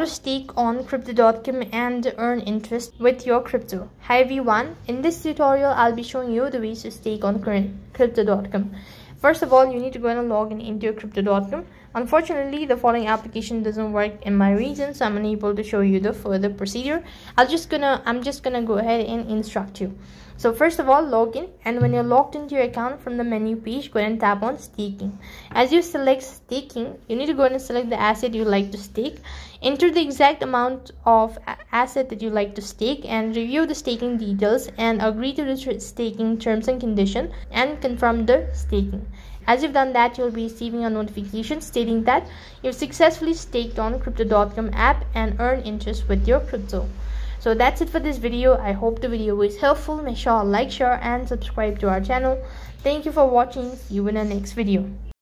to stake on crypto.com and earn interest with your crypto. Hi everyone. In this tutorial i'll be showing you the ways to stake on crypto.com first of all you need to go and log in into your crypto.com unfortunately the following application doesn't work in my region so i'm unable to show you the further procedure. I'll just gonna i'm just gonna go ahead and instruct you. So first of all log in and when you're logged into your account from the menu page go ahead and tap on staking. As you select staking you need to go ahead and select the asset you like to stake. Enter the exact amount of asset that you like to stake and review the staking details and agree to the staking terms and condition and confirm the staking as you've done that you'll be receiving a notification stating that you've successfully staked on crypto.com app and earn interest with your crypto. So that's it for this video. I hope the video was helpful. Make sure to like share and subscribe to our channel. Thank you for watching. See you in the next video